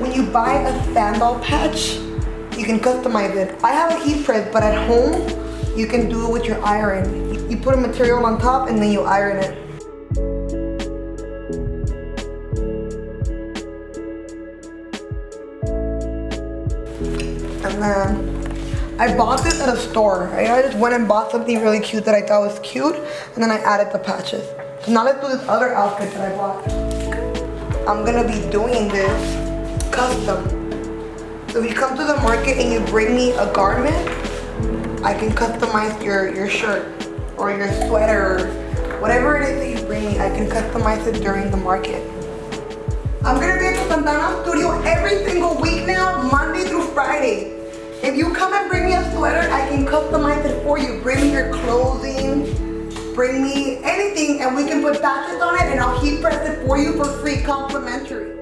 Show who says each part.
Speaker 1: when you buy a Sand One patch, you can customize it. I have a heat press, but at home, you can do it with your iron. You put a material on top and then you iron it. And then I bought this at a store. I just went and bought something really cute that I thought was cute, and then I added the patches. So now let's do this other outfit that I bought. I'm gonna be doing this custom. So if you come to the market and you bring me a garment, I can customize your, your shirt or your sweater, whatever it is that you bring me, I can customize it during the market. I'm gonna be at the Santa Ana studio every single week now, Monday through Friday. If you come and bring me a sweater, I can customize it for you. Bring me your clothing, bring me anything, and we can put patches on it, and I'll heat press it for you for free, complimentary.